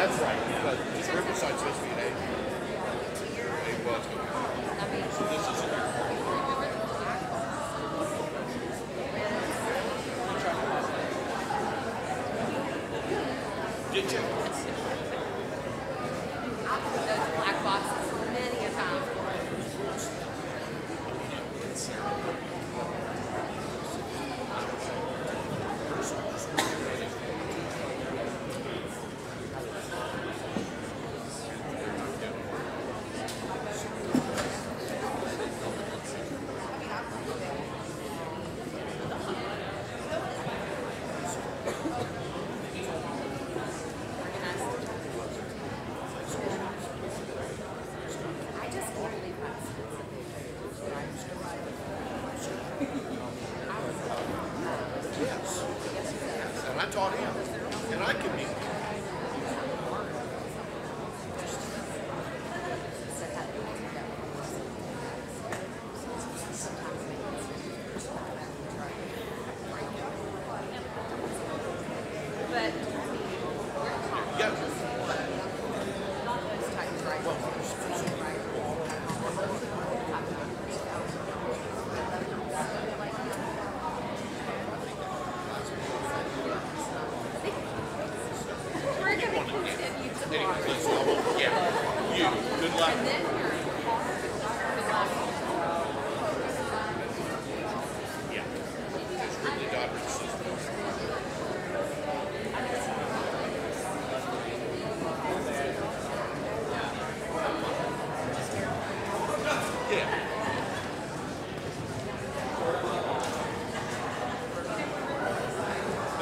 that's right.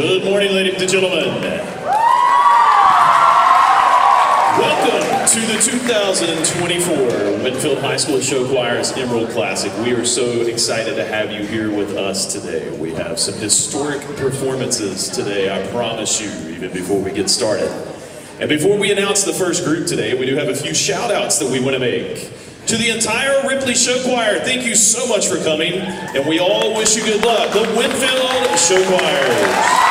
Good morning, ladies and gentlemen. Welcome to the 2024 Winfield High School Show Choir's Emerald Classic. We are so excited to have you here with us today. We have some historic performances today, I promise you, even before we get started. And before we announce the first group today, we do have a few shout outs that we want to make. To the entire Ripley Show Choir, thank you so much for coming, and we all wish you good luck. The Winfield Show Choirs.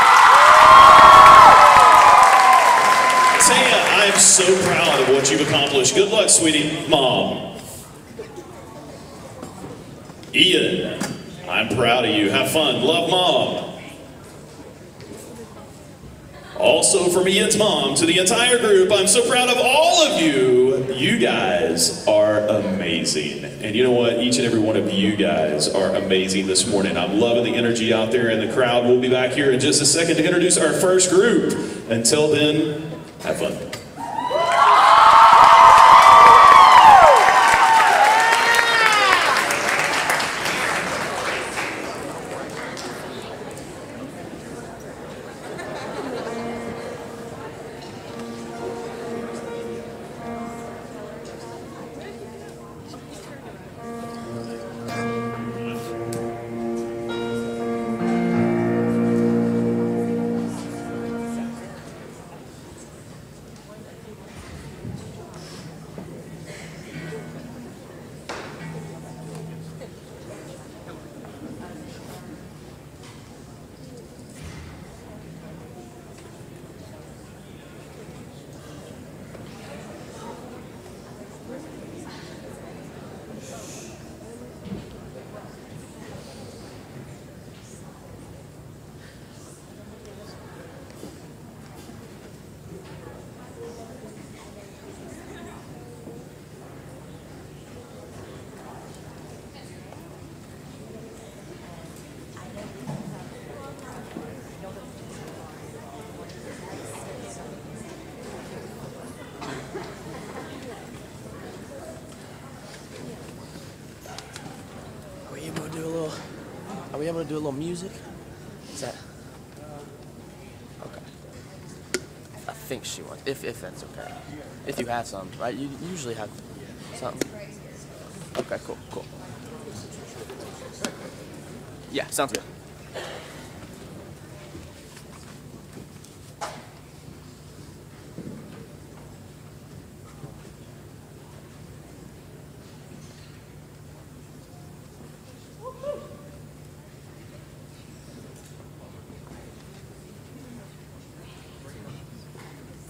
Taya, I am so proud of what you've accomplished. Good luck, sweetie. Mom. Ian, I'm proud of you. Have fun. Love, Mom. Also from Ian's mom to the entire group, I'm so proud of all of you. You guys are amazing. And you know what? Each and every one of you guys are amazing this morning. I'm loving the energy out there in the crowd. We'll be back here in just a second to introduce our first group. Until then, have fun. Do a little music? Is that? Okay. I think she wants. If if that's okay. If you have some, right? You usually have something. Okay. Cool. Cool. Yeah. Sounds good.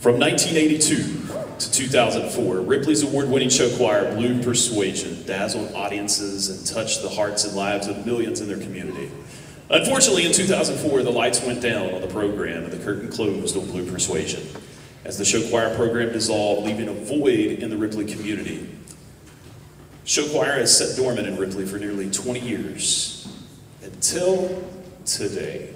From 1982 to 2004, Ripley's award winning show choir Blue Persuasion dazzled audiences and touched the hearts and lives of millions in their community. Unfortunately, in 2004, the lights went down on the program and the curtain closed on Blue Persuasion as the show choir program dissolved, leaving a void in the Ripley community. Show choir has sat dormant in Ripley for nearly 20 years until today.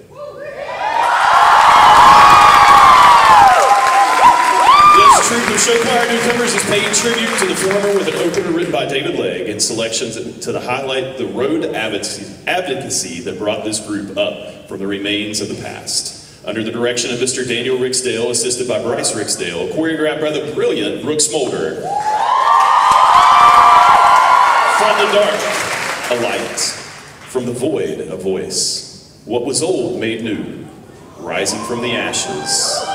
Show choir newcomers is paying tribute to the former with an opener written by David Legg and selections to the highlight the road advocacy advocacy that brought this group up from the remains of the past. Under the direction of Mr. Daniel Rixdale, assisted by Bryce Rixdale, choreographed by the brilliant Brooke Smolder. From the dark, a light. From the void, a voice. What was old made new, rising from the ashes.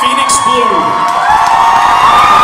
Phoenix Blue.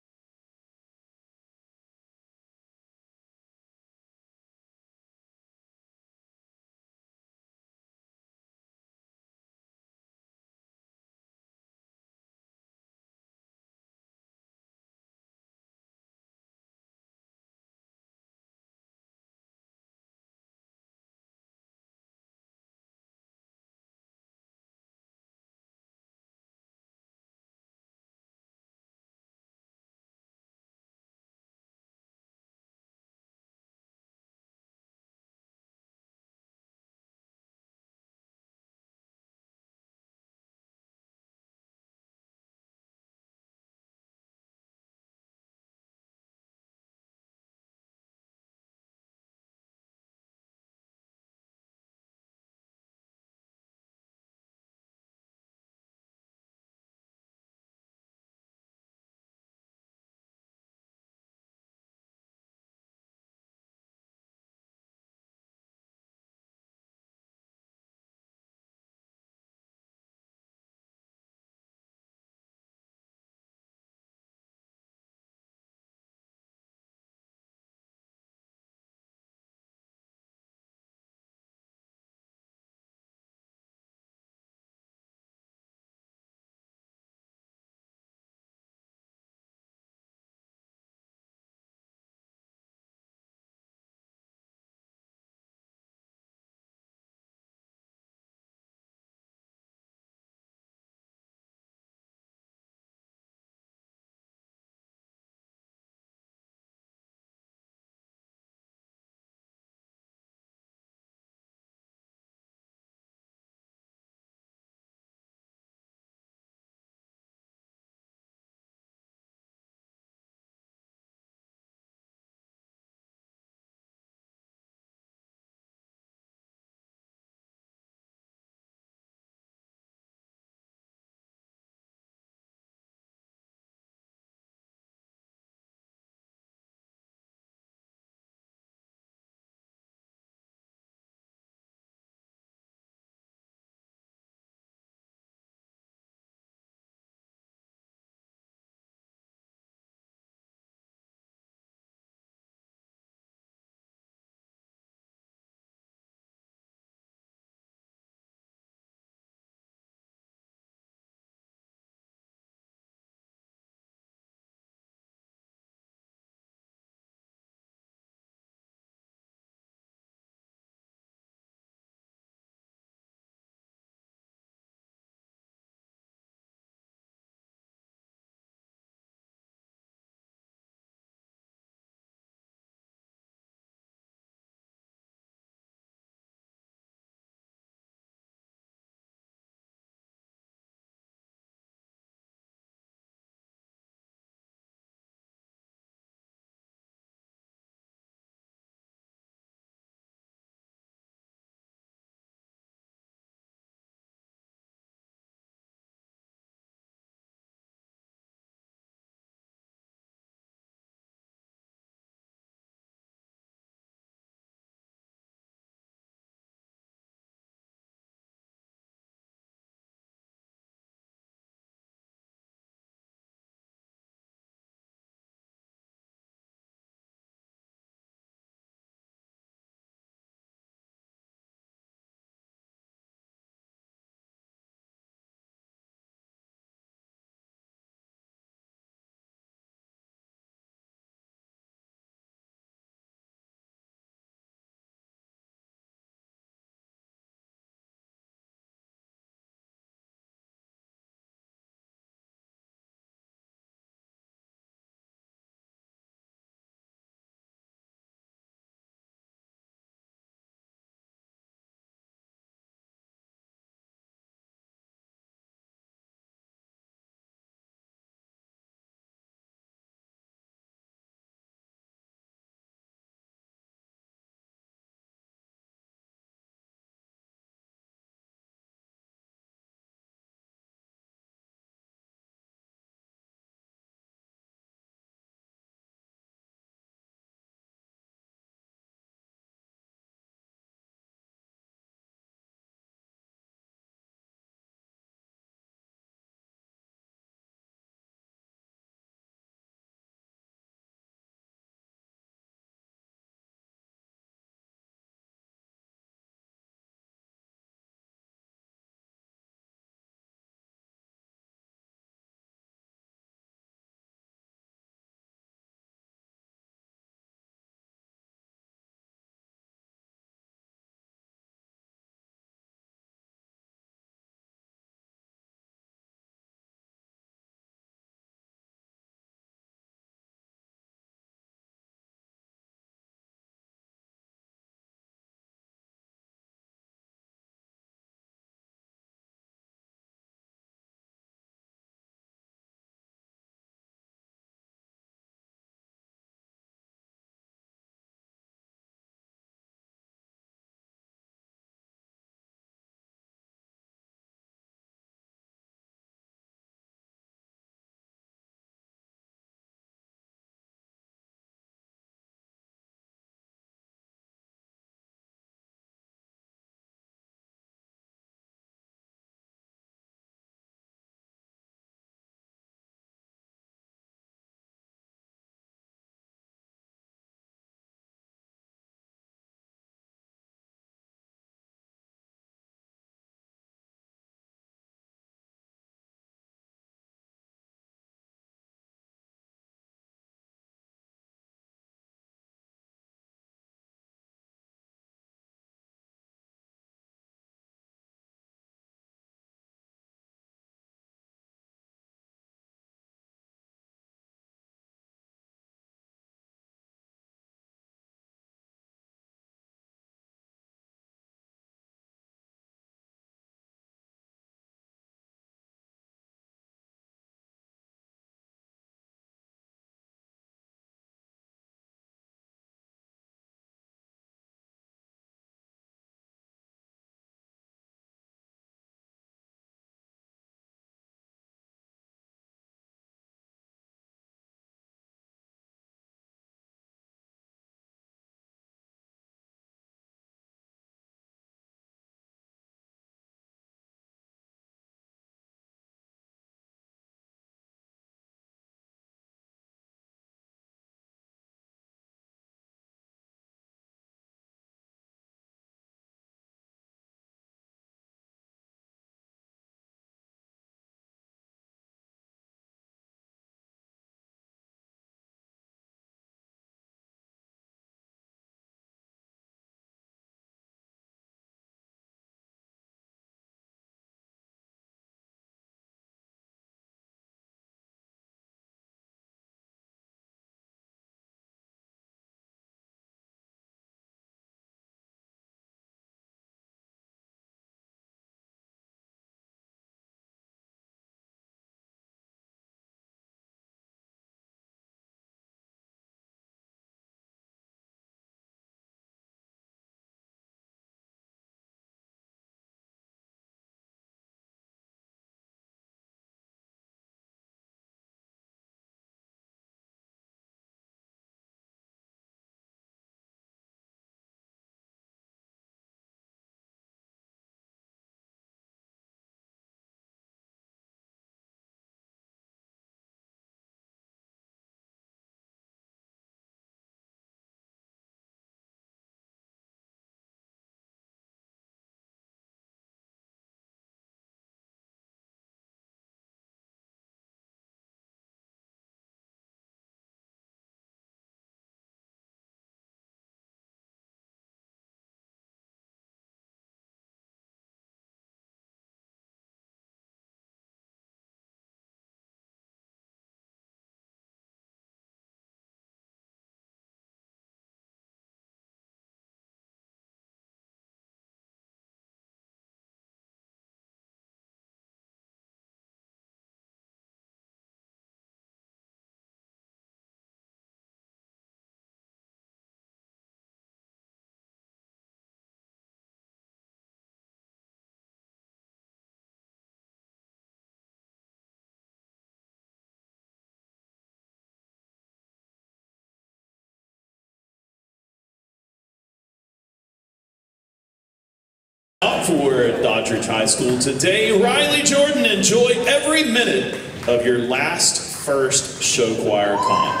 for Doddridge High School today. Riley Jordan, enjoy every minute of your last first show choir comp.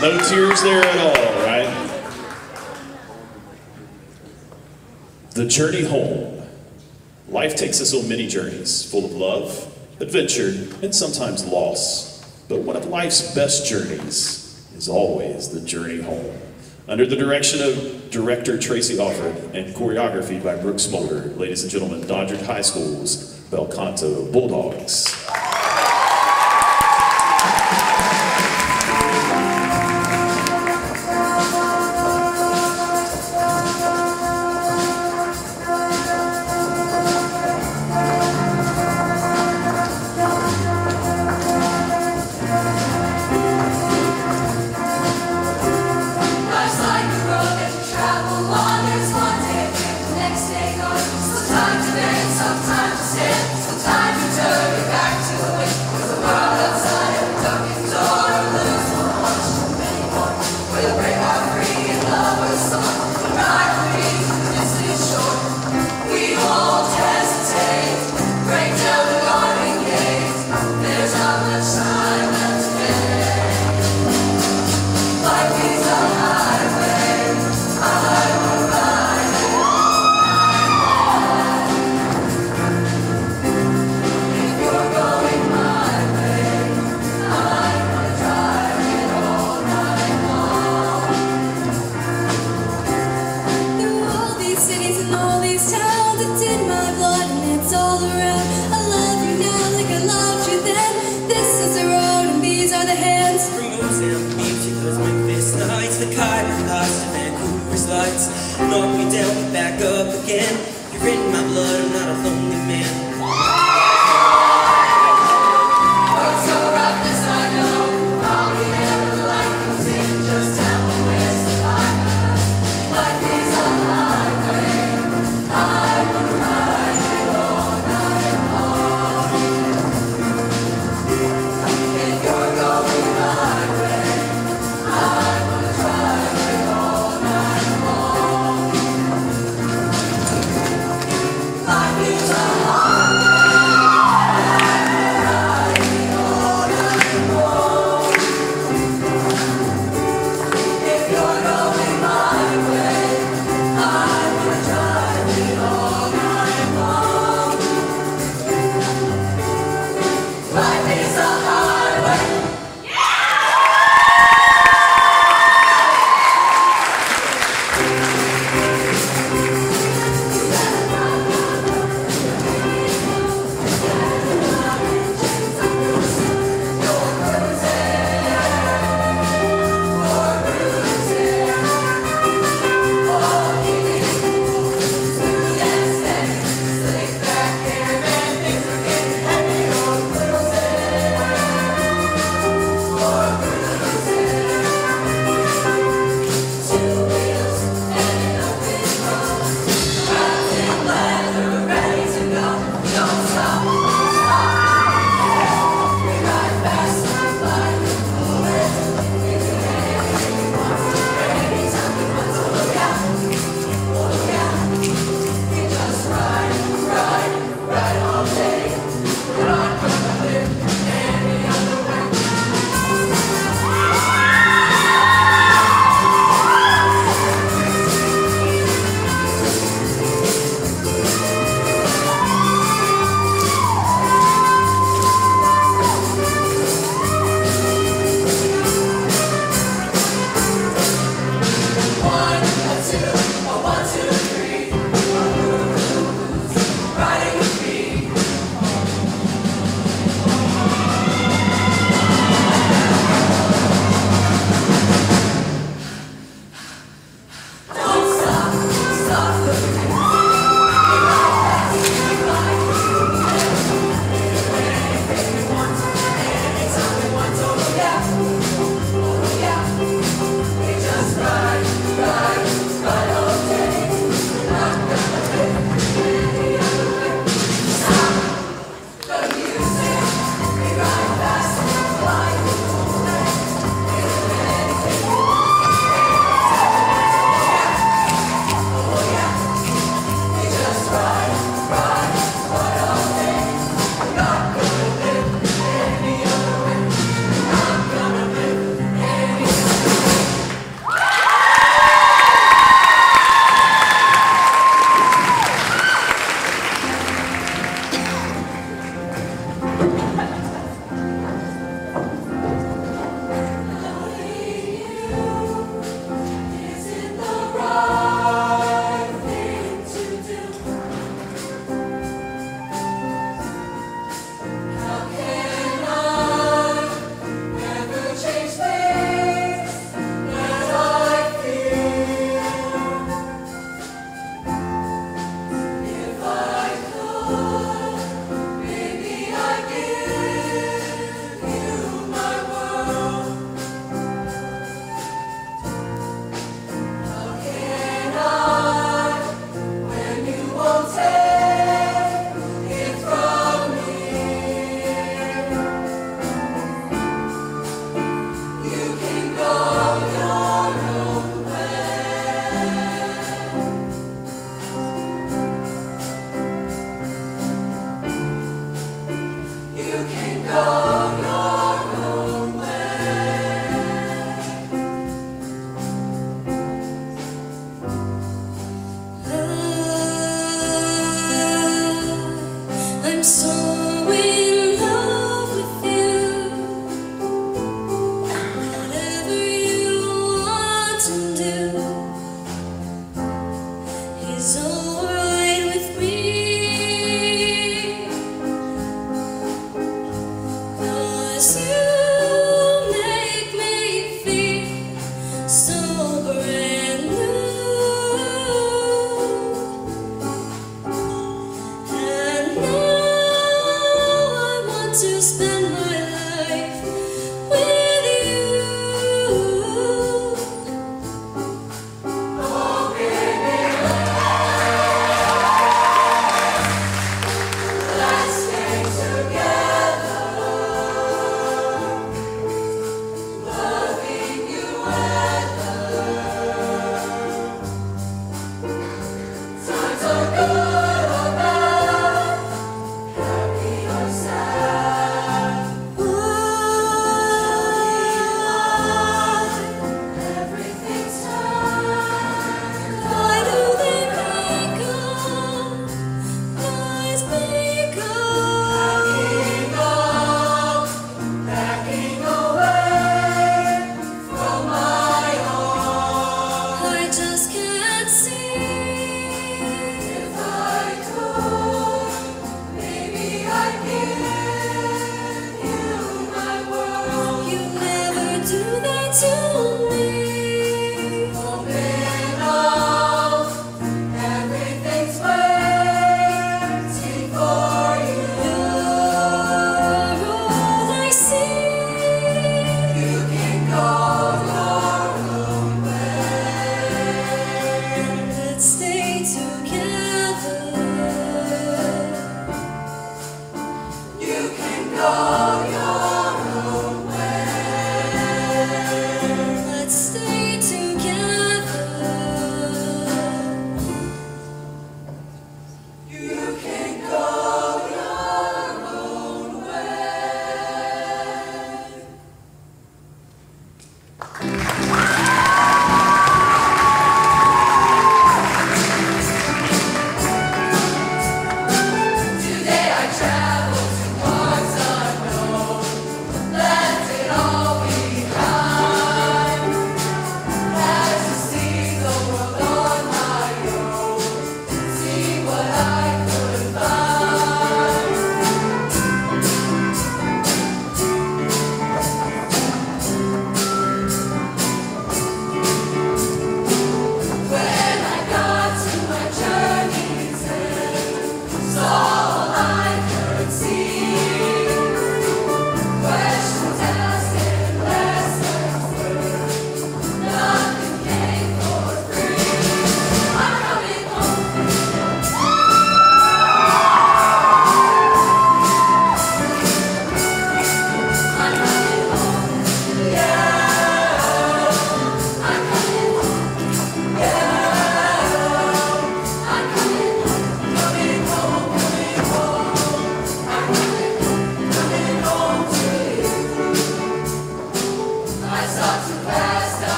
No tears there at all, right? The journey home. Life takes us on many journeys, full of love, adventure, and sometimes loss. But one of life's best journeys is always the journey home. Under the direction of director Tracy Alford and choreography by Brooke Smolder, ladies and gentlemen, Doddridge High School's Belcanto Bulldogs.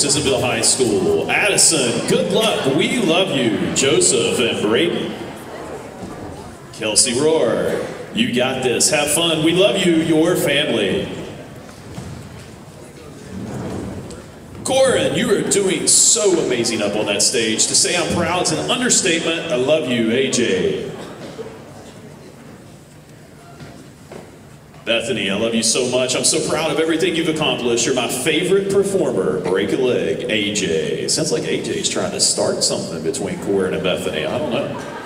Sissonville High School. Addison, good luck. We love you. Joseph and Brayden. Kelsey Roar, you got this. Have fun. We love you, your family. Corin, you are doing so amazing up on that stage. To say I'm proud is an understatement. I love you, AJ. Bethany, I love you so much. I'm so proud of everything you've accomplished. You're my favorite performer. Break a leg, AJ. Sounds like AJ's trying to start something between Corin and Bethany. I don't know.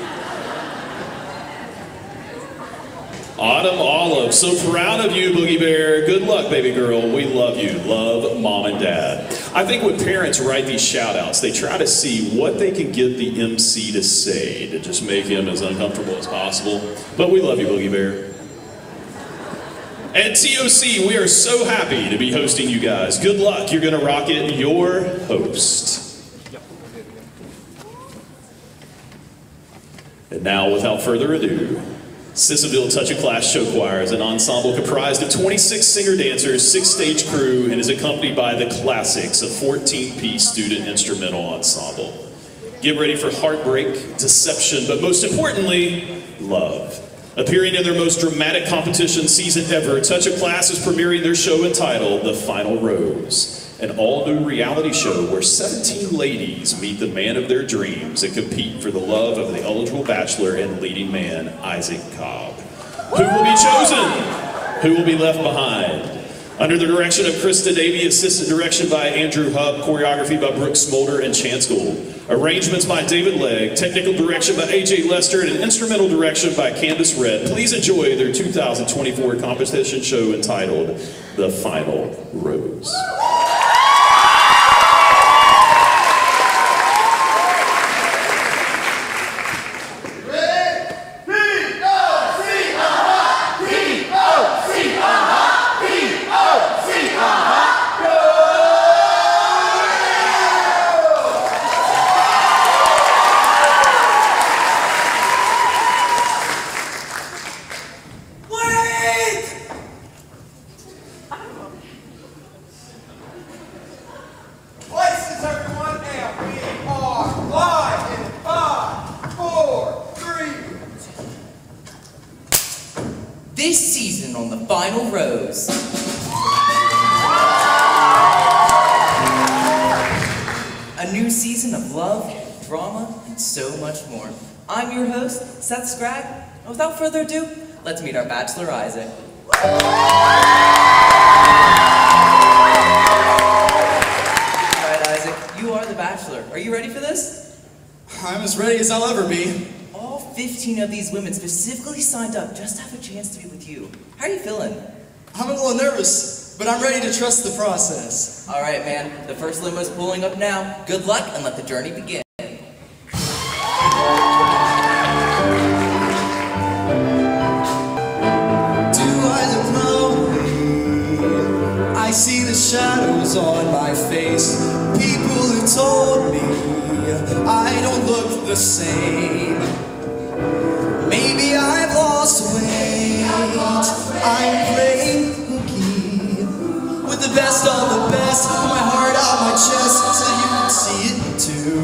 Autumn Olive, so proud of you, Boogie Bear. Good luck, baby girl. We love you. Love mom and dad. I think when parents write these shout outs, they try to see what they can get the MC to say to just make him as uncomfortable as possible. But we love you, Boogie Bear. And TOC, we are so happy to be hosting you guys. Good luck. You're going to rock it. Your host. And now, without further ado, Sissonville Touch of Class Show Choir is an ensemble comprised of 26 singer-dancers, six stage crew, and is accompanied by the classics, a 14-piece student instrumental ensemble. Get ready for heartbreak, deception, but most importantly, love. Appearing in their most dramatic competition season ever, Touch of Class is premiering their show entitled The Final Rose, an all-new reality show where 17 ladies meet the man of their dreams and compete for the love of the eligible bachelor and leading man, Isaac Cobb. Who will be chosen? Who will be left behind? Under the direction of Krista Davey, assistant direction by Andrew Hub, choreography by Brooke Smolder and Chance Gould. Arrangements by David Legg, technical direction by AJ Lester, and an instrumental direction by Candace Red. Please enjoy their 2024 competition show entitled The Final Rose. Without further ado, let's meet our bachelor Isaac. Alright, Isaac, you are the bachelor. Are you ready for this? I'm as ready as I'll ever be. All 15 of these women specifically signed up just to have a chance to be with you. How are you feeling? I'm a little nervous, but I'm ready to trust the process. All right, man. The first limo is pulling up now. Good luck and let the journey begin. The same. Maybe I've lost weight. I'm playing hooky with the best of the best. My heart out my chest so you can see it too.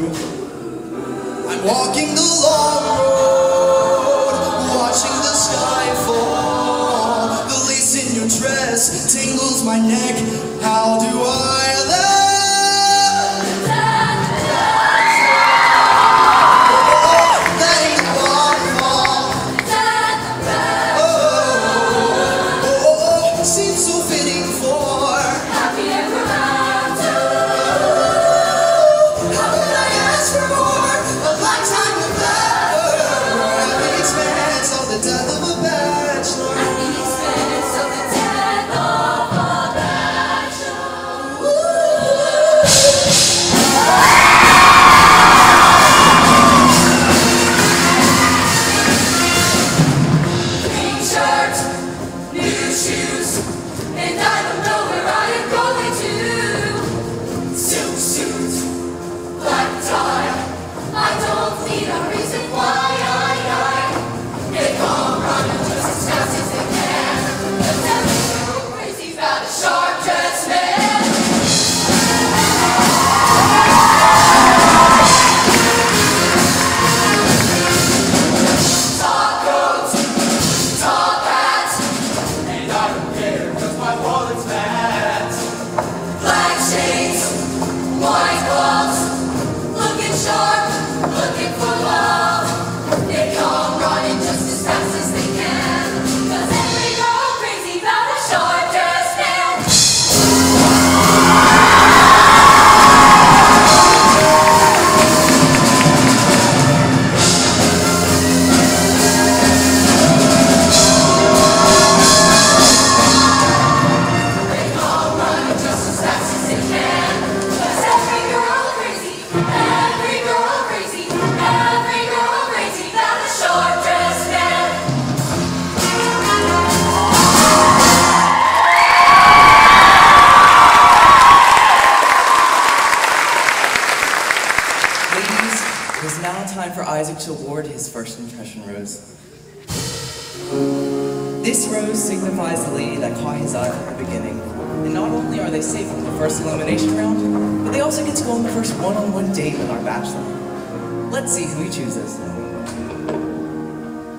I'm walking the long road, watching the sky fall. The lace in your dress tingles my neck. How do I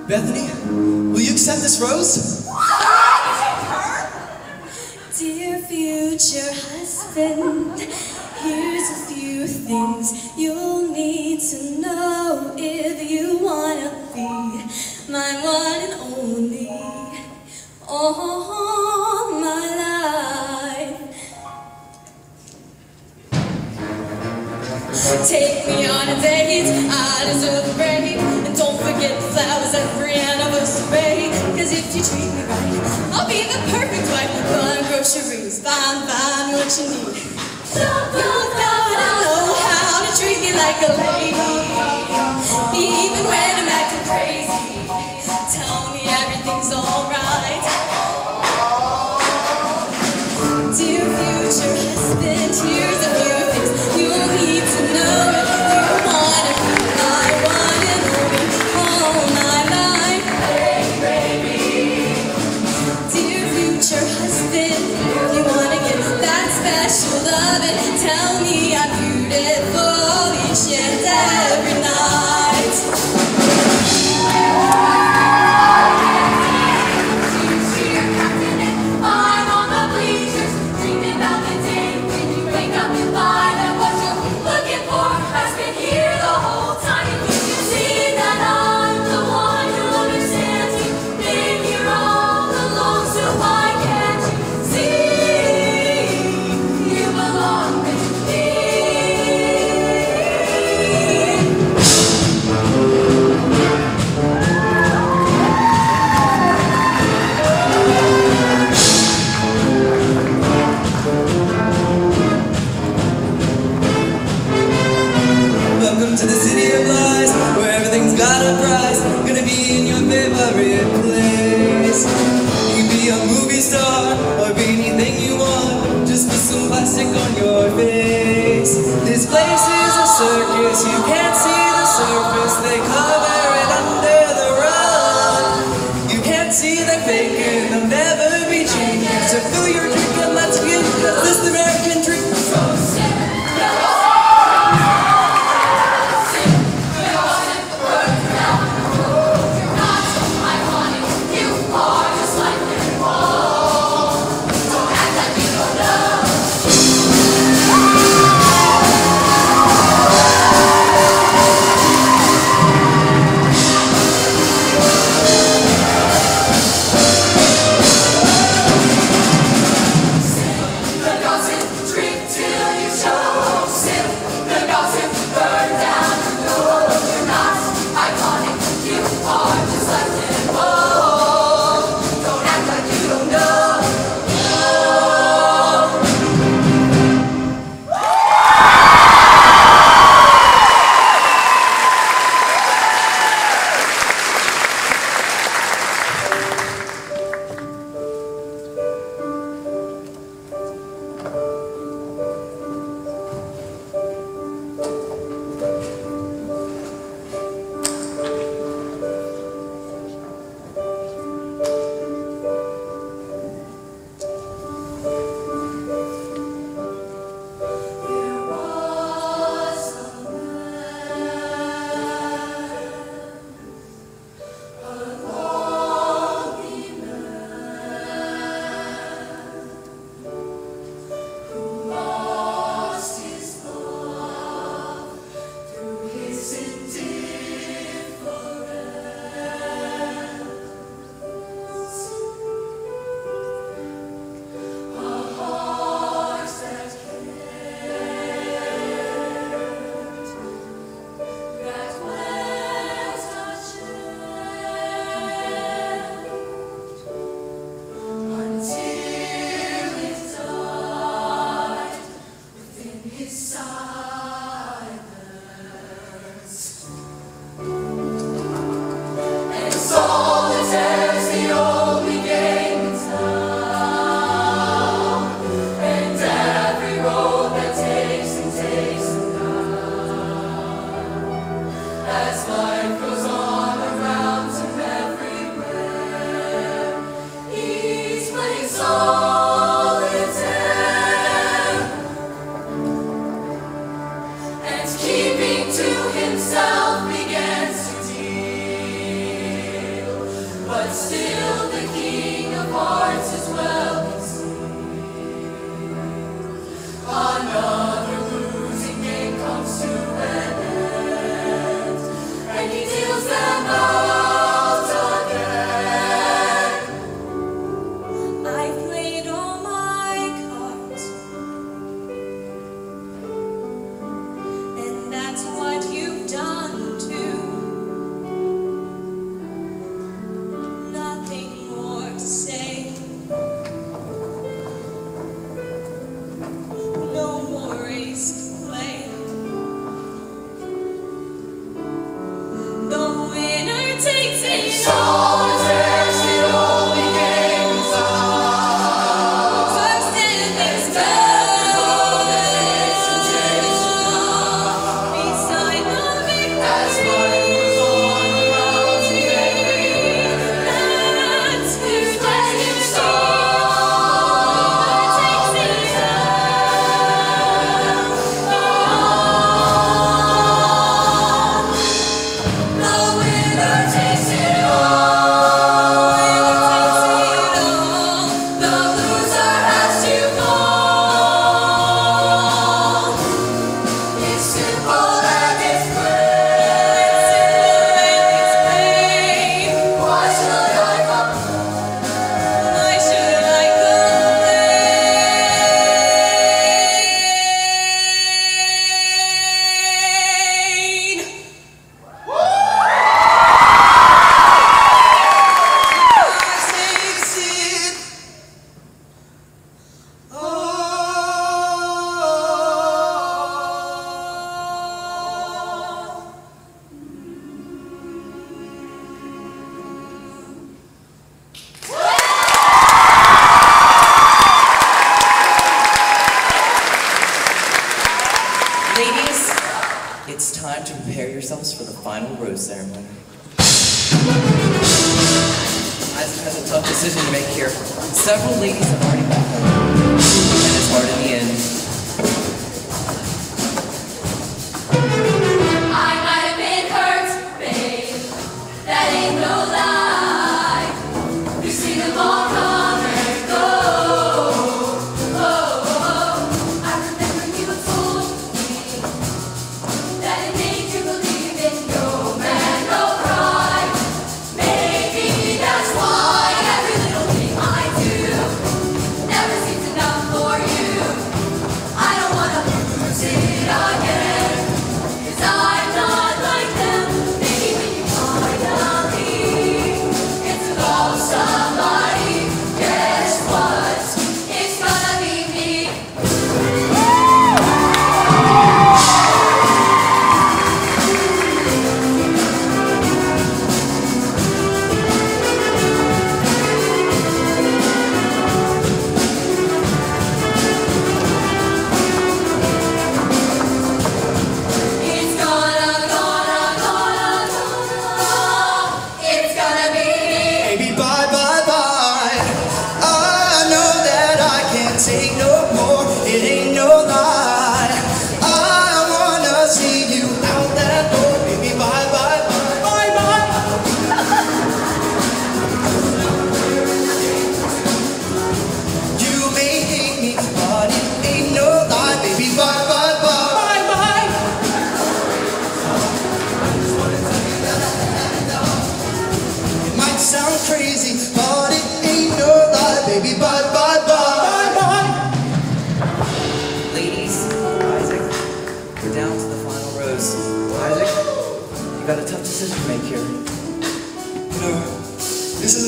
Bethany, will you accept this rose?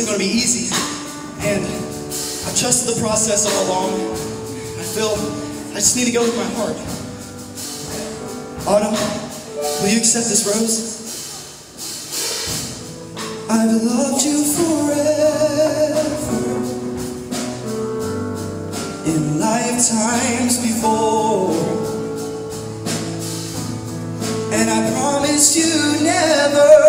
wasn't going to be easy. And I trusted the process all along. I feel I just need to go with my heart. Autumn, will you accept this rose? I've loved you forever In lifetimes before And I promise you never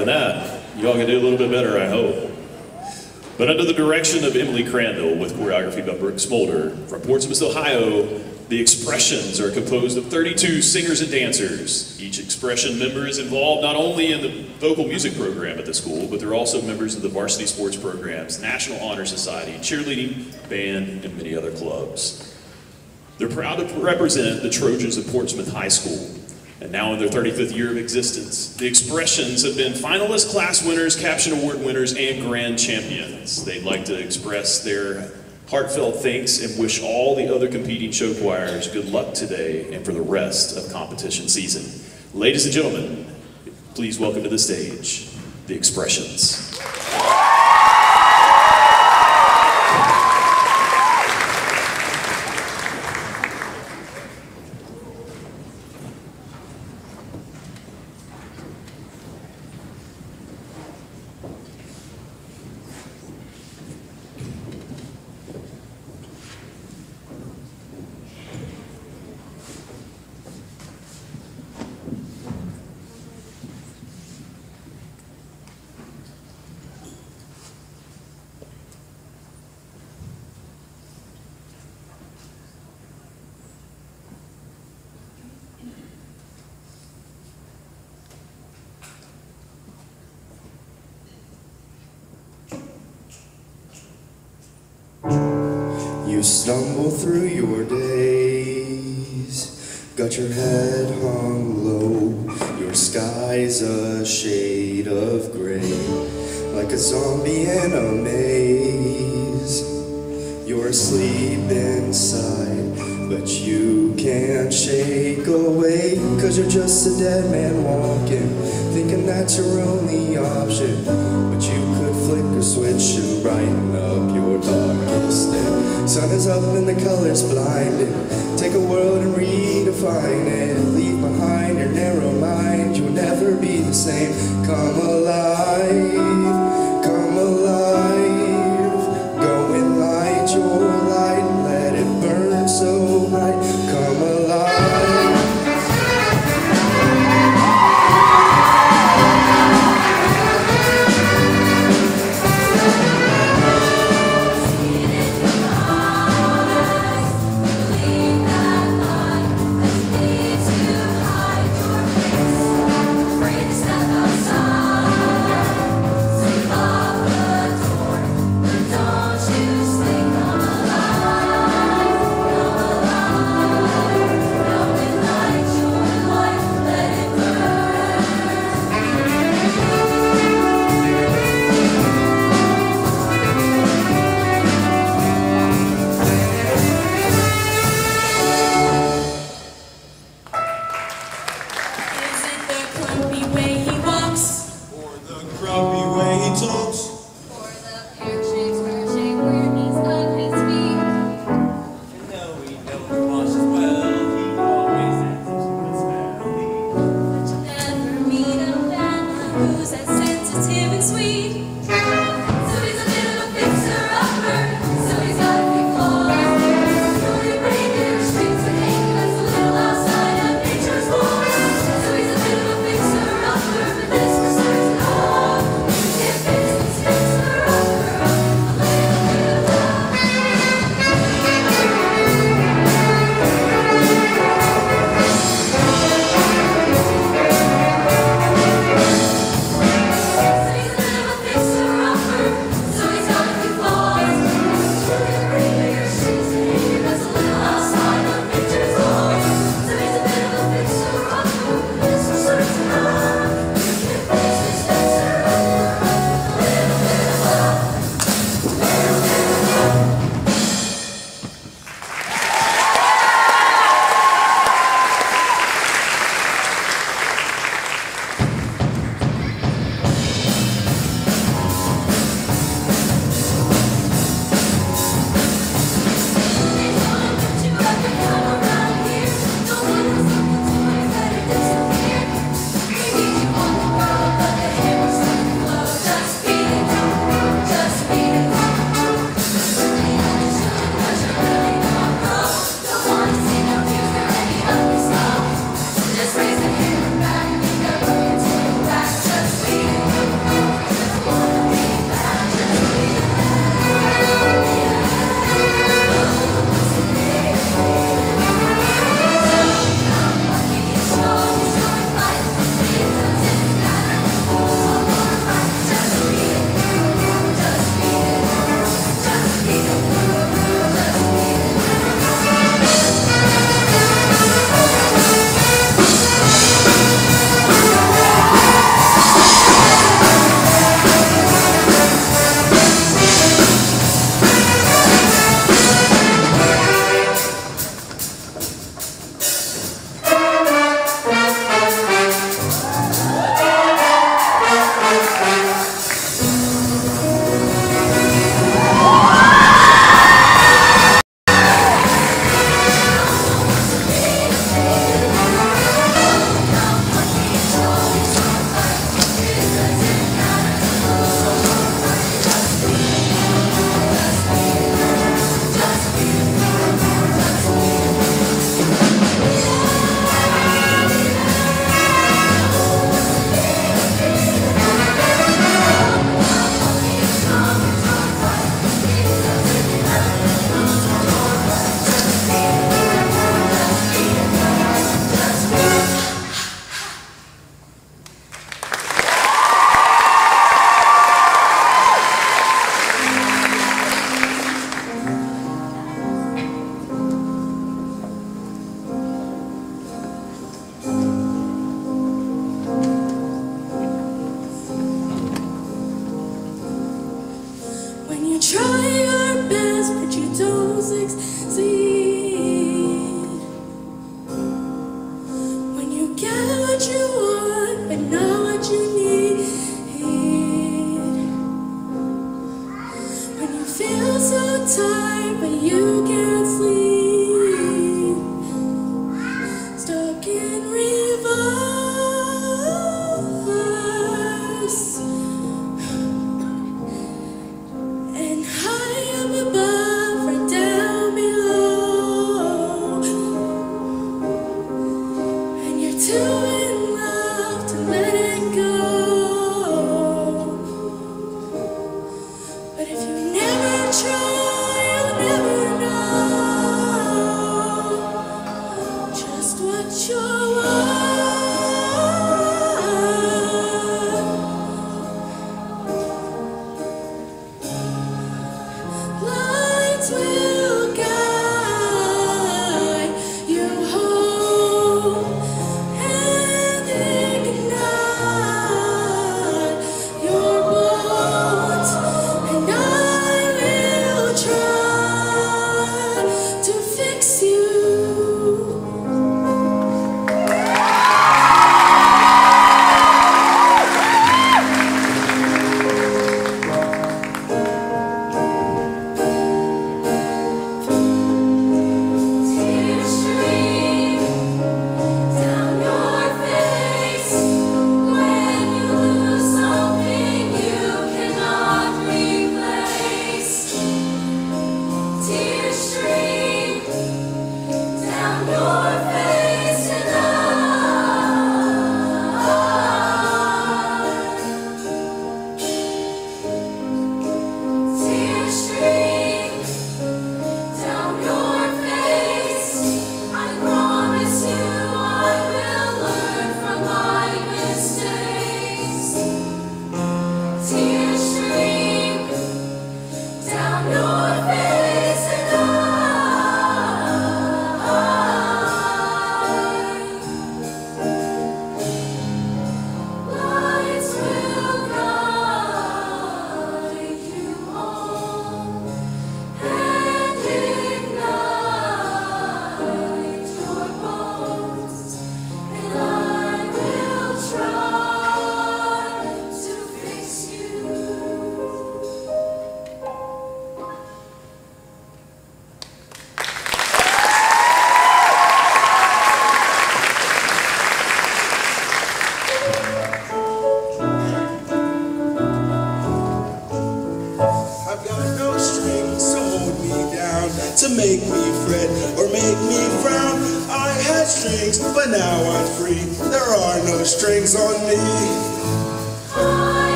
than that. Y'all can do a little bit better, I hope. But under the direction of Emily Crandall with choreography by Brooke Smolder from Portsmouth, Ohio, the expressions are composed of 32 singers and dancers. Each expression member is involved not only in the vocal music program at the school, but they're also members of the varsity sports programs, National Honor Society, cheerleading, band, and many other clubs. They're proud to represent the Trojans of Portsmouth High School. And now in their 35th year of existence, the Expressions have been finalist class winners, caption award winners, and grand champions. They'd like to express their heartfelt thanks and wish all the other competing show choirs good luck today and for the rest of competition season. Ladies and gentlemen, please welcome to the stage the Expressions.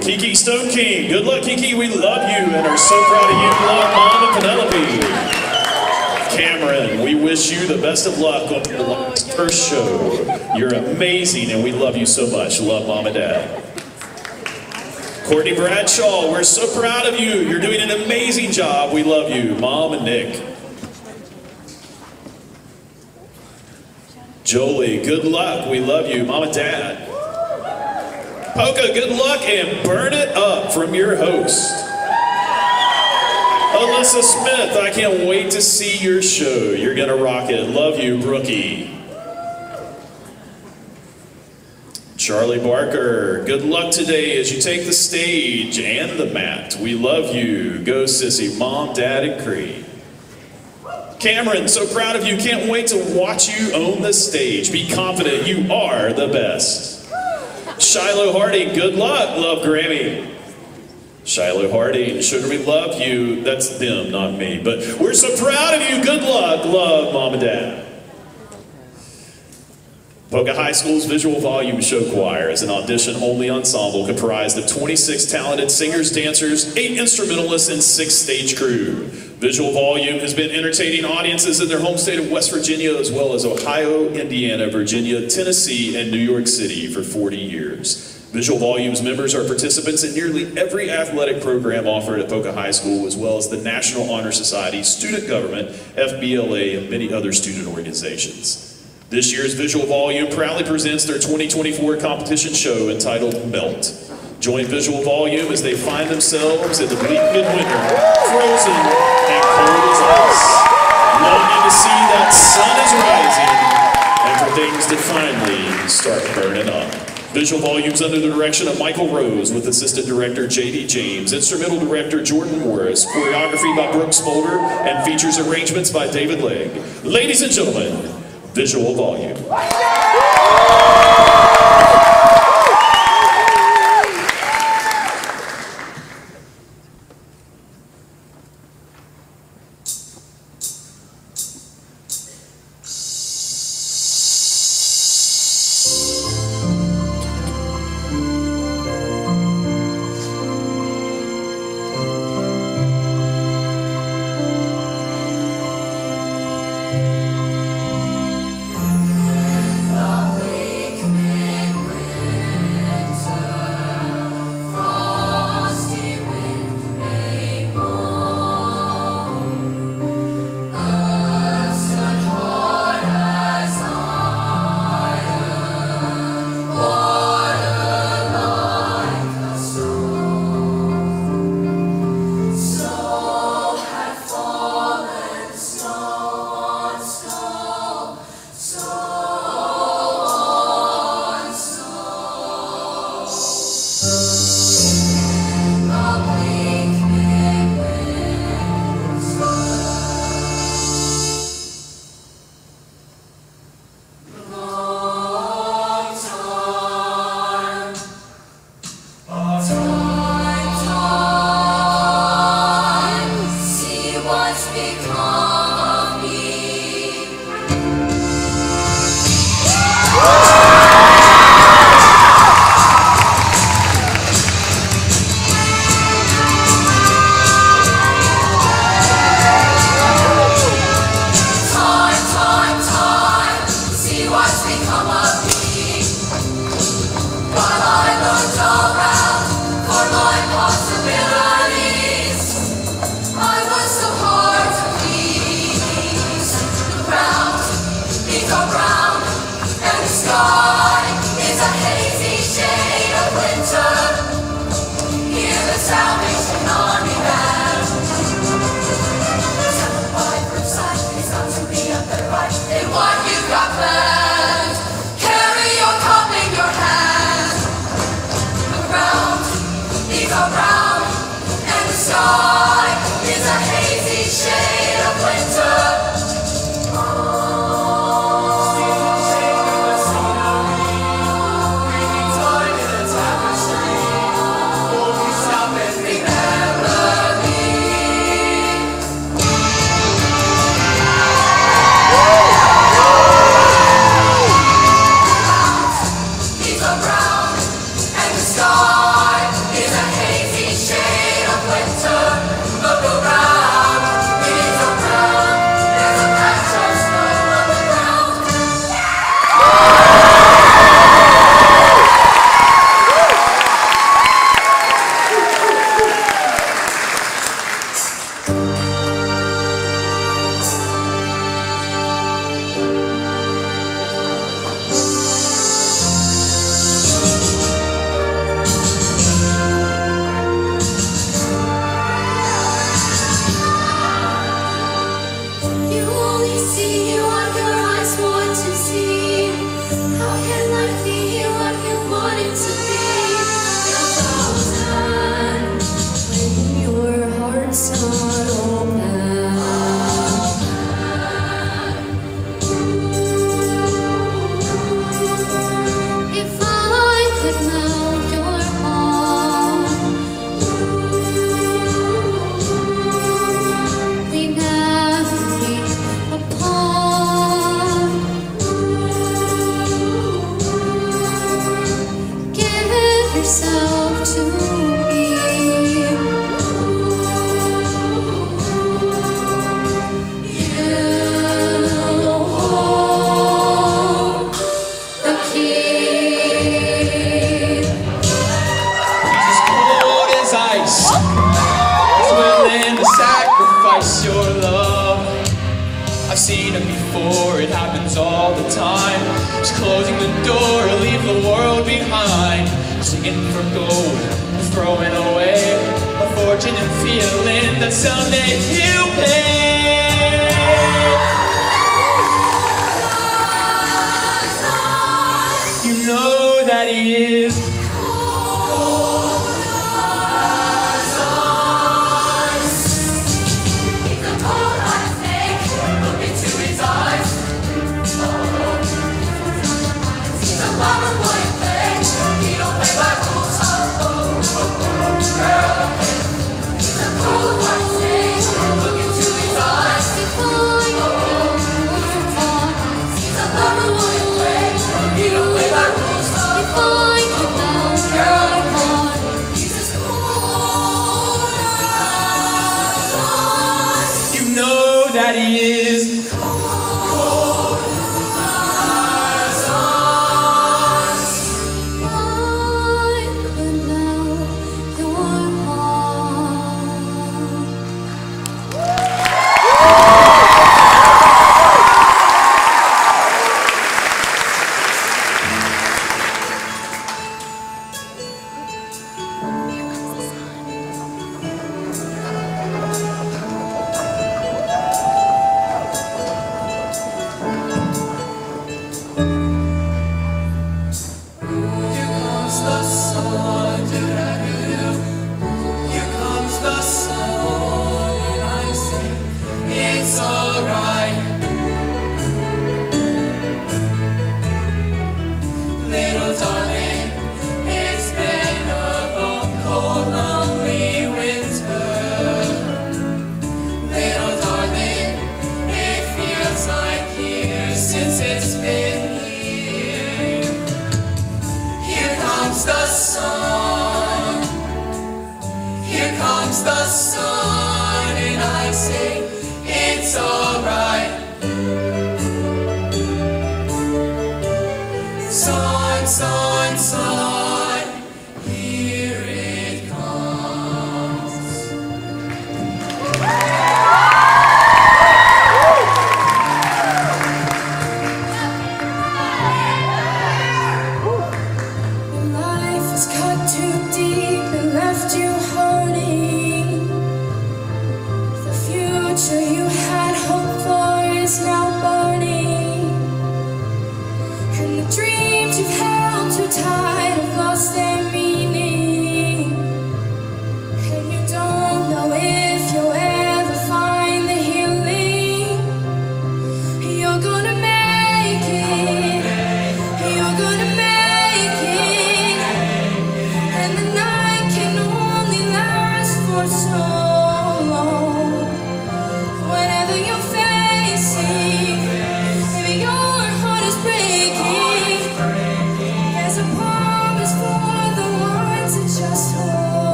Kiki Stone King. Good luck, Kiki. We love you and are so proud of you. Love Mom and Penelope. Cameron, we wish you the best of luck on your first show. You're amazing and we love you so much. Love Mom and Dad. Courtney Bradshaw, we're so proud of you. You're doing an amazing job. We love you. Mom and Nick. Jolie, good luck. We love you. Mom and Dad. Poca, good luck and burn it up from your host. Alyssa Smith, I can't wait to see your show. You're going to rock it. Love you, Brookie. Charlie Barker, good luck today as you take the stage and the mat. We love you. Go, Sissy, Mom, Dad, and Creed. Cameron, so proud of you. Can't wait to watch you own the stage. Be confident you are the best. Shiloh Hardy, good luck. Love Grammy. Shiloh Harding, should we love you? That's them, not me. But we're so proud of you. Good luck. Love, Mom and Dad. Poca High School's Visual Volume Show Choir is an audition-only ensemble comprised of 26 talented singers, dancers, 8 instrumentalists, and 6 stage crew. Visual Volume has been entertaining audiences in their home state of West Virginia as well as Ohio, Indiana, Virginia, Tennessee, and New York City for 40 years. Visual Volumes members are participants in nearly every athletic program offered at Poca High School, as well as the National Honor Society, Student Government, FBLA, and many other student organizations. This year's Visual Volume proudly presents their 2024 competition show entitled Melt. Join Visual Volume as they find themselves in the bleak midwinter, frozen and cold as ice, longing to see that sun is rising and for things to finally start burning up. Visual Volumes under the direction of Michael Rose with Assistant Director J.D. James, Instrumental Director Jordan Morris, choreography by Brooke Smolder, and features arrangements by David Legg. Ladies and gentlemen, Visual Volume.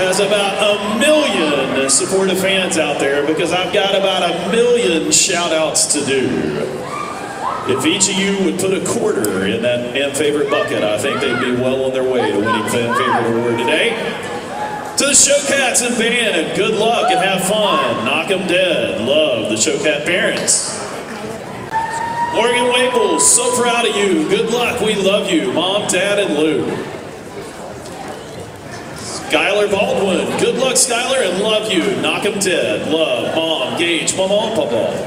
Has about a million supportive fans out there because I've got about a million shout outs to do. If each of you would put a quarter in that fan favorite bucket, I think they'd be well on their way to winning fan favorite award today. To the Showcats and band, good luck and have fun. Knock 'em dead. Love the Showcat parents. Morgan Waples, so proud of you. Good luck. We love you. Mom, Dad, and Lou. Skylar Baldwin, good luck, Skylar, and love you. Knock 'em dead. Love, Mom, Gage, Mama, Papa.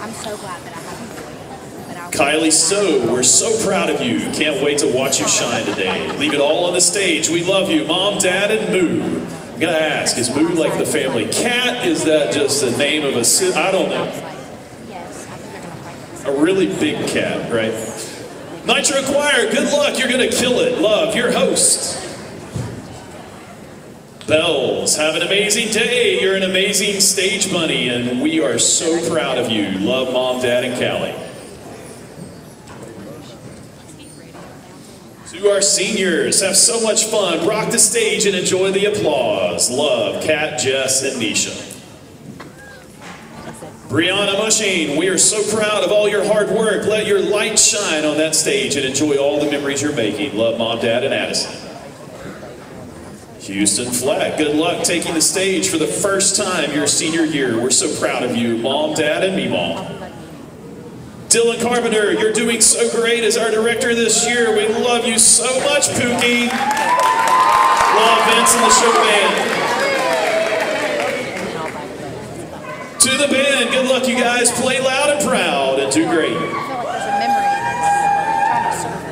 I'm so glad that I I Kylie So, we're so proud of you. Can't wait to watch you shine today. Leave it all on the stage. We love you, Mom, Dad, and Moo. I'm gonna ask, is Moo like the family cat? Is that just the name of a I don't know. Yes, I think they're gonna fight this. A really big cat, right? Nitro Choir, good luck. You're gonna kill it. Love, your host. Bells, have an amazing day. You're an amazing stage bunny, and we are so proud of you. Love, Mom, Dad, and Callie. To our seniors, have so much fun. Rock the stage and enjoy the applause. Love, Kat, Jess, and Nisha. Brianna Mushing, we are so proud of all your hard work. Let your light shine on that stage and enjoy all the memories you're making. Love, Mom, Dad, and Addison. Houston Fleck, good luck taking the stage for the first time your senior year. We're so proud of you, Mom, Dad, and me, Mom. Dylan Carpenter, you're doing so great as our director this year. We love you so much, Pookie. Love Vince and the show band. To the band, good luck, you guys. Play loud and proud and do great.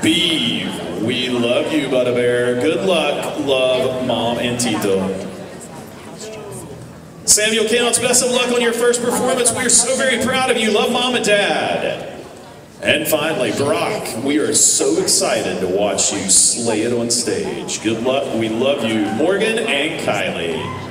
I love you, Butter Bear. Good luck, love, Mom, and Tito. Samuel Counts, best of luck on your first performance. We are so very proud of you. Love, Mom and Dad. And finally, Brock, we are so excited to watch you slay it on stage. Good luck. We love you, Morgan and Kylie.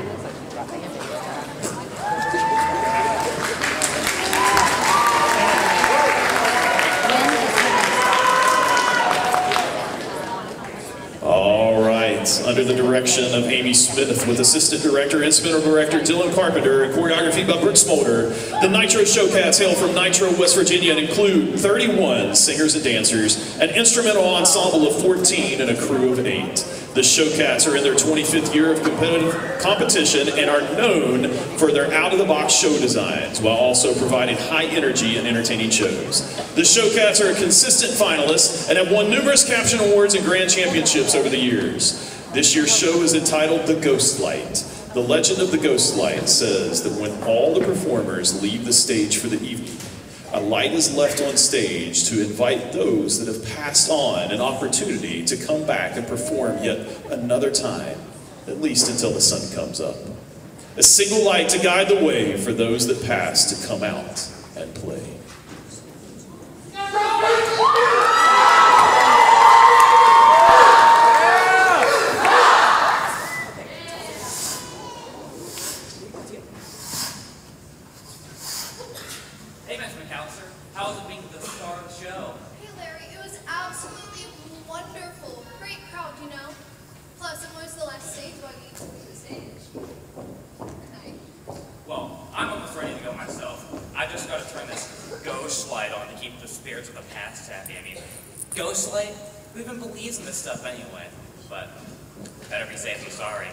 All right, under the direction of Amy Smith, with assistant director, and instrumental director Dylan Carpenter, and choreography by Brooke Smolder, the Nitro Showcats hail from Nitro, West Virginia, and include 31 singers and dancers, an instrumental ensemble of 14, and a crew of eight. The Showcats are in their 25th year of competitive competition and are known for their out-of-the-box show designs, while also providing high energy and entertaining shows. The Showcats are a consistent finalist and have won numerous caption awards and grand championships over the years. This year's show is entitled The Ghost Light. The legend of the Ghost Light says that when all the performers leave the stage for the evening, a light is left on stage to invite those that have passed on an opportunity to come back and perform yet another time, at least until the sun comes up. A single light to guide the way for those that pass to come out and play. Hey, Mr. McAllister, how was it being the star of the show? Hey Larry, it was absolutely wonderful. Great crowd, you know. Plus, I'm always the last stage buggy to leave the stage. Well, I'm almost ready to go myself. I just got to turn this ghost light on to keep the spirits of the past happy. I mean, ghost light? Who even believes in this stuff anyway? But better be safe than sorry.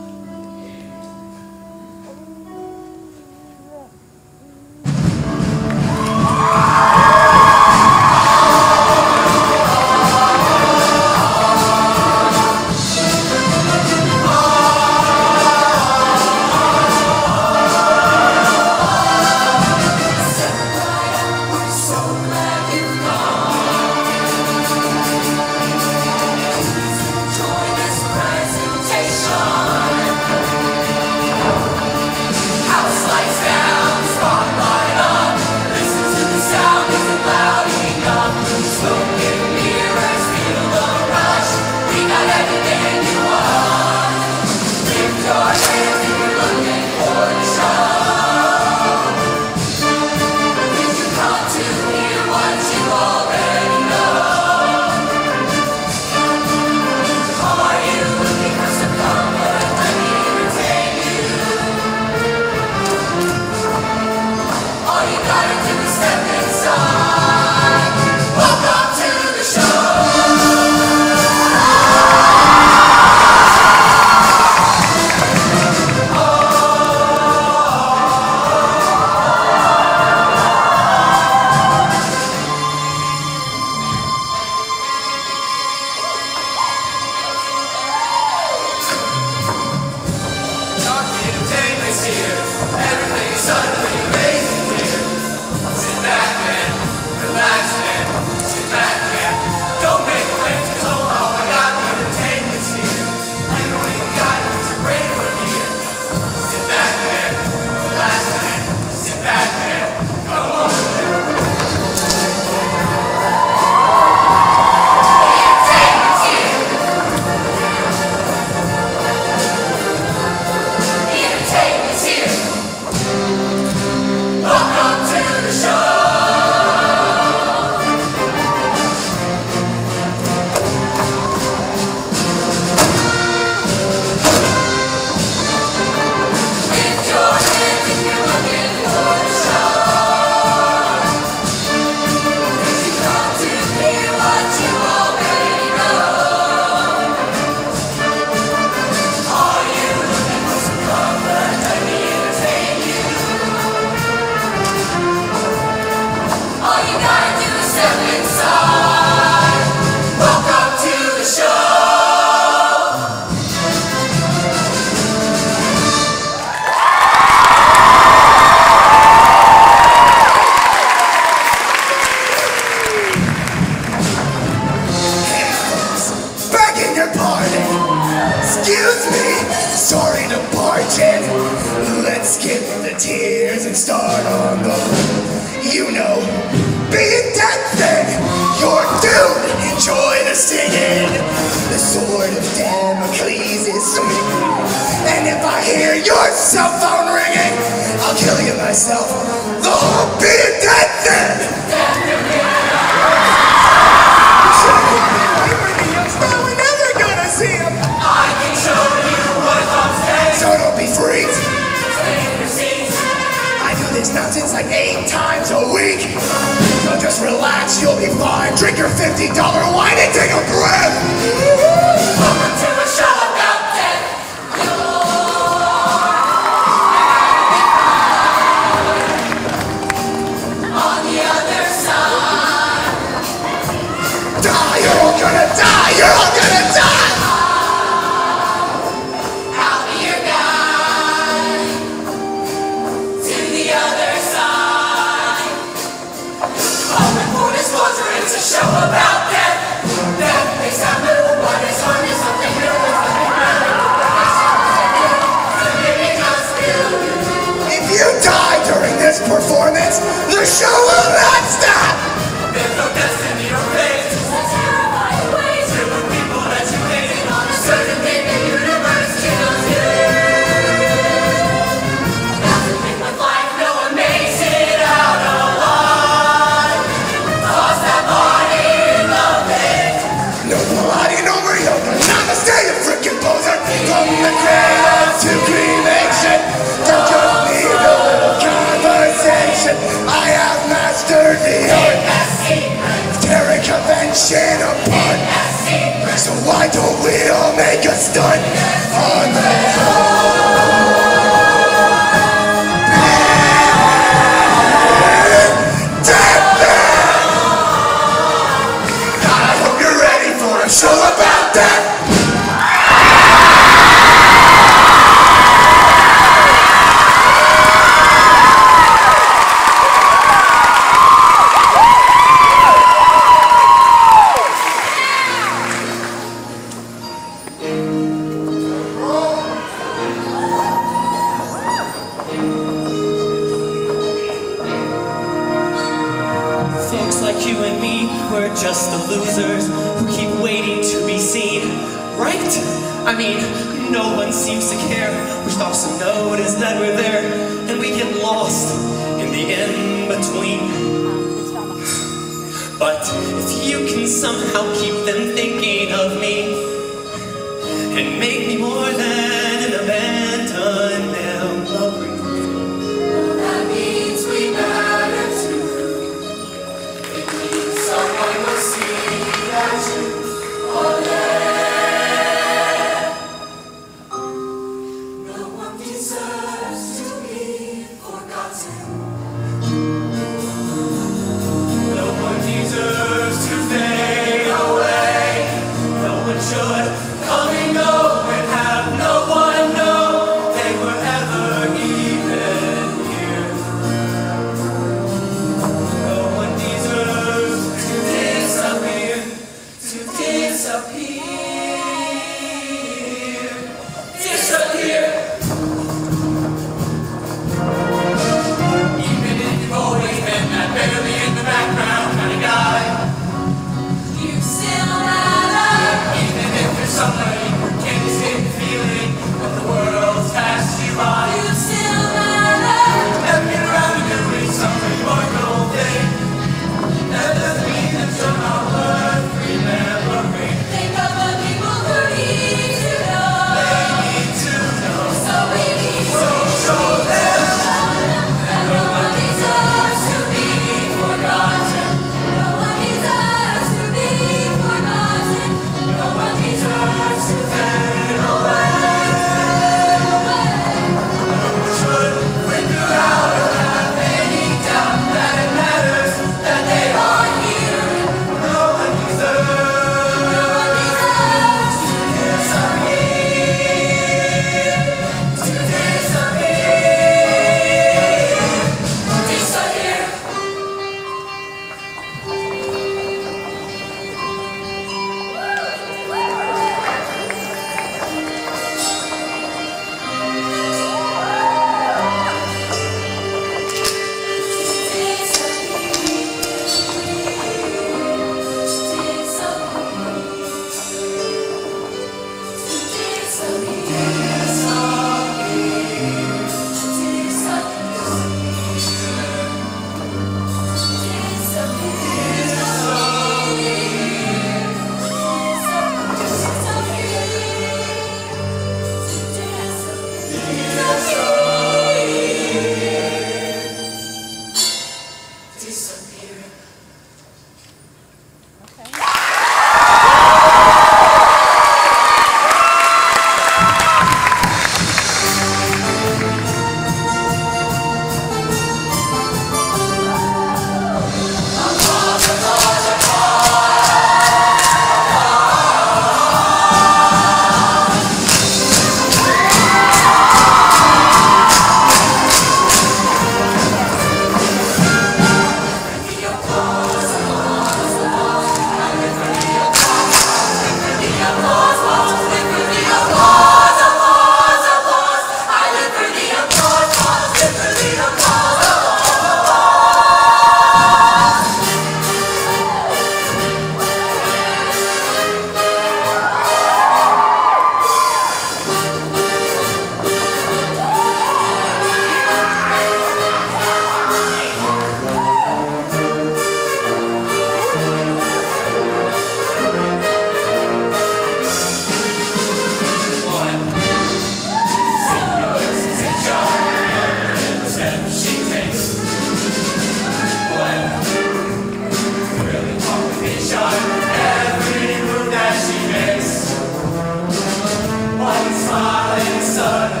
Son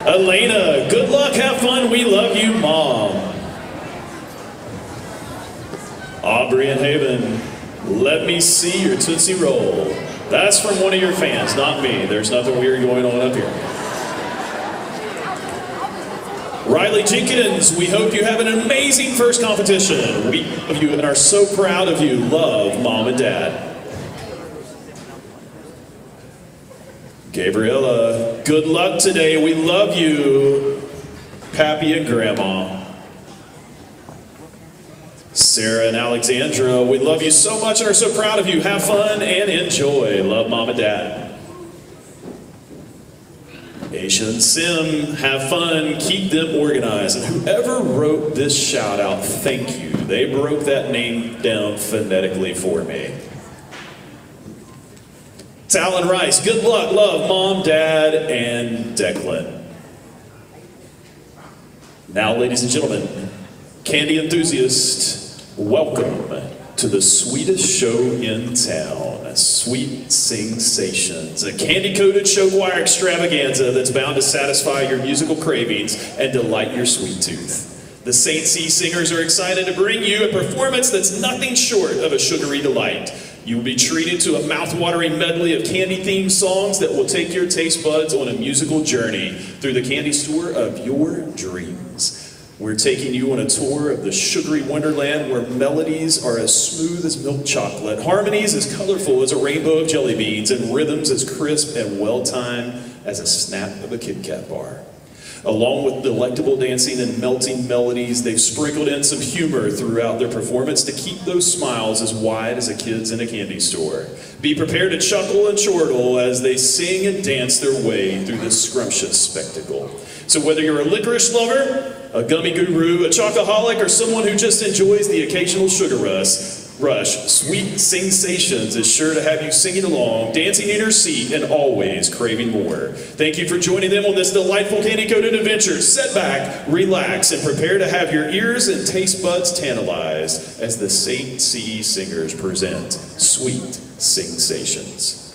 Elena, good luck, have fun, we love you, Mom. Aubrey and Haven, let me see your Tootsie Roll. That's from one of your fans, not me. There's nothing weird going on up here. Riley Jenkins, we hope you have an amazing first competition. We of you and are so proud of you. Love, Mom and Dad. Gabriella, good luck today. We love you, Pappy and Grandma. Sarah and Alexandra, we love you so much and are so proud of you. Have fun and enjoy. Love, Mom and Dad. Aisha and Sim, have fun, keep them organized. And whoever wrote this shout out, thank you. They broke that name down phonetically for me. Talon Rice, good luck, love, mom, dad, and Declan. Now, ladies and gentlemen, candy enthusiasts, welcome to the sweetest show in town, Sweet Sensations, a candy-coated show choir extravaganza that's bound to satisfy your musical cravings and delight your sweet tooth. The St. C singers are excited to bring you a performance that's nothing short of a sugary delight. You will be treated to a mouth-watering medley of candy-themed songs that will take your taste buds on a musical journey through the candy store of your dreams. We're taking you on a tour of the sugary wonderland where melodies are as smooth as milk chocolate, harmonies as colorful as a rainbow of jelly beans, and rhythms as crisp and well-timed as a snap of a Kit Kat bar. Along with delectable dancing and melting melodies, they've sprinkled in some humor throughout their performance to keep those smiles as wide as a kid's in a candy store. Be prepared to chuckle and chortle as they sing and dance their way through this scrumptious spectacle. So whether you're a licorice lover, a gummy guru, a chocoholic, or someone who just enjoys the occasional sugar rush, Rush, Sweet Sensations is sure to have you singing along, dancing in your seat, and always craving more. Thank you for joining them on this delightful candy-coated adventure. Sit back, relax, and prepare to have your ears and taste buds tantalized as the St. C singers present Sweet Sensations.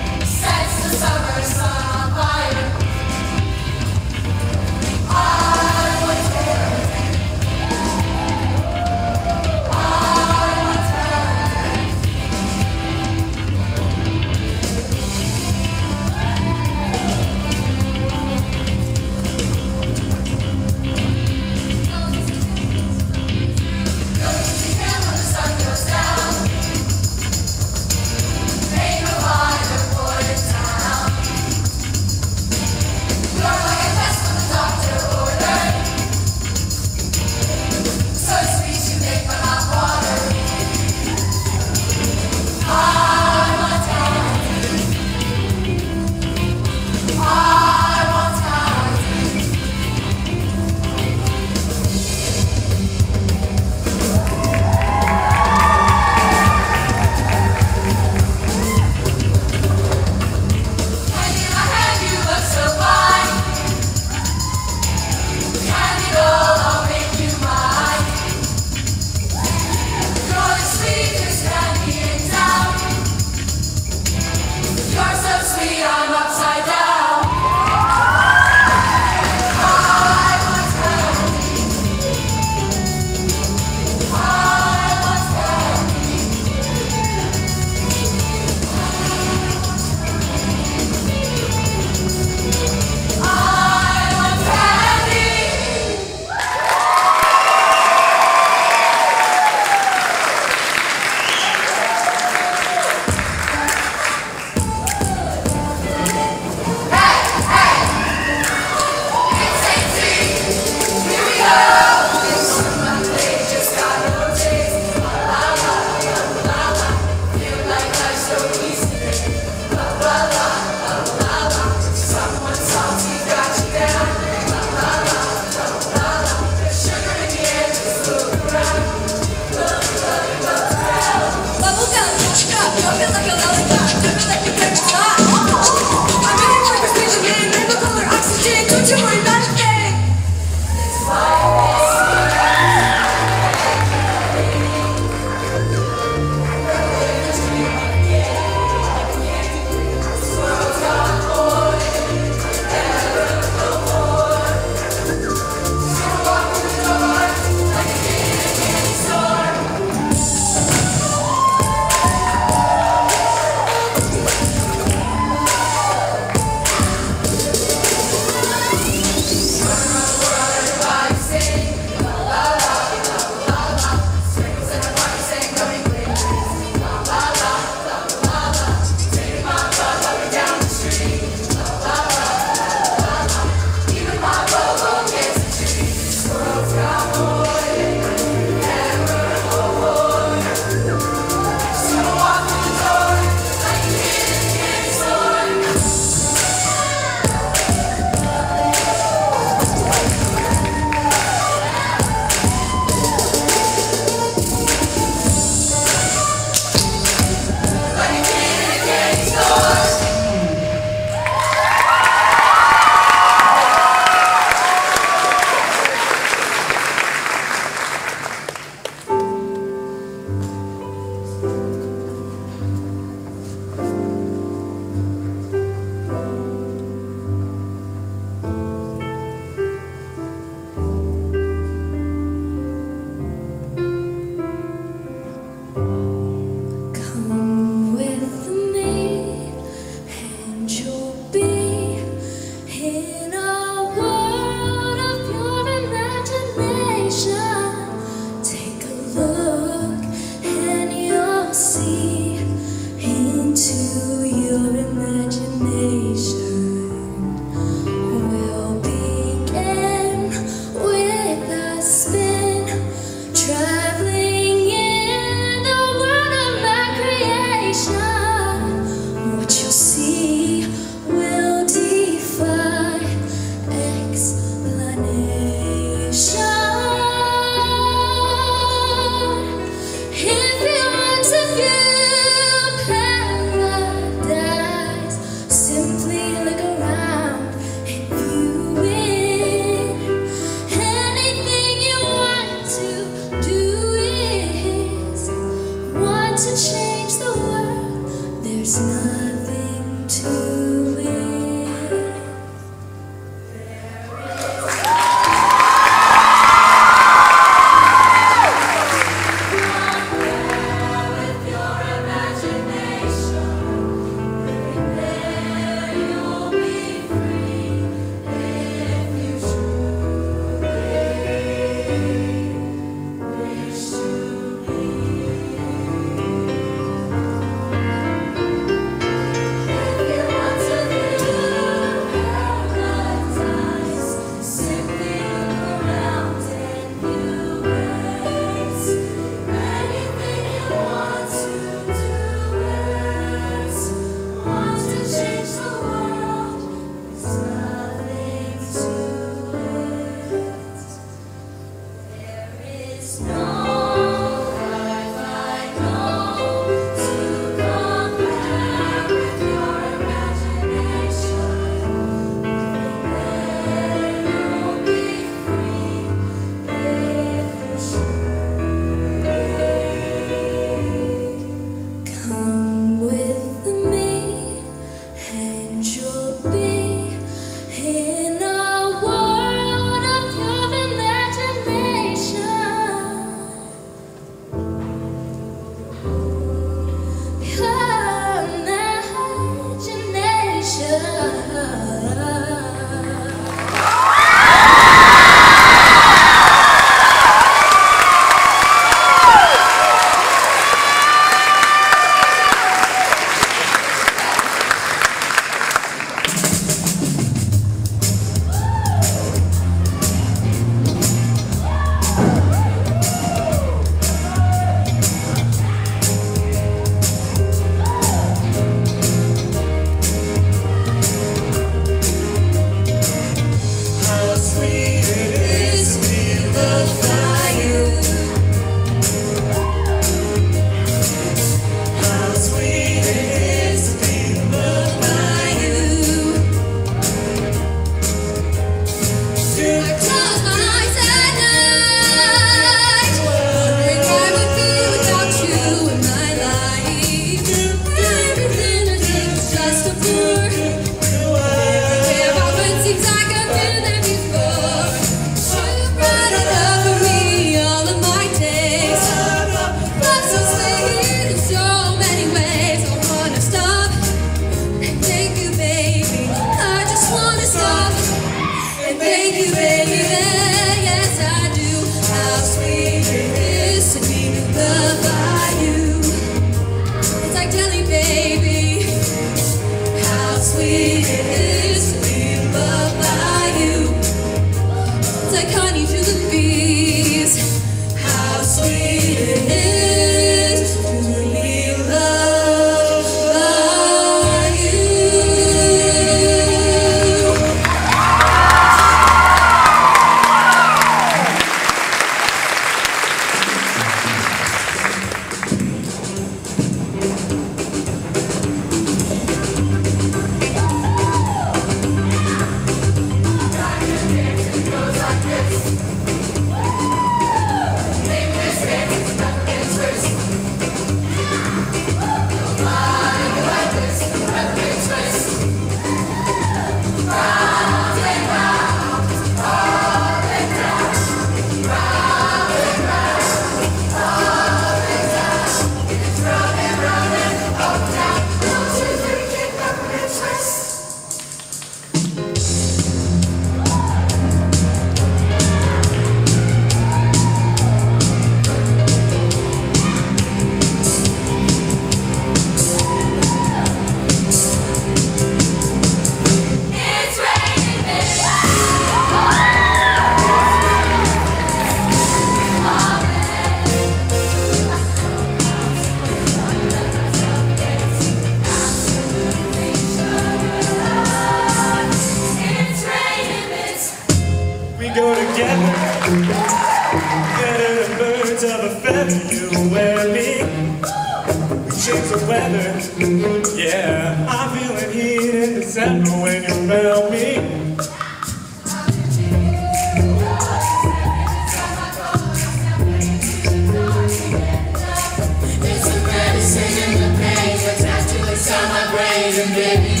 And baby,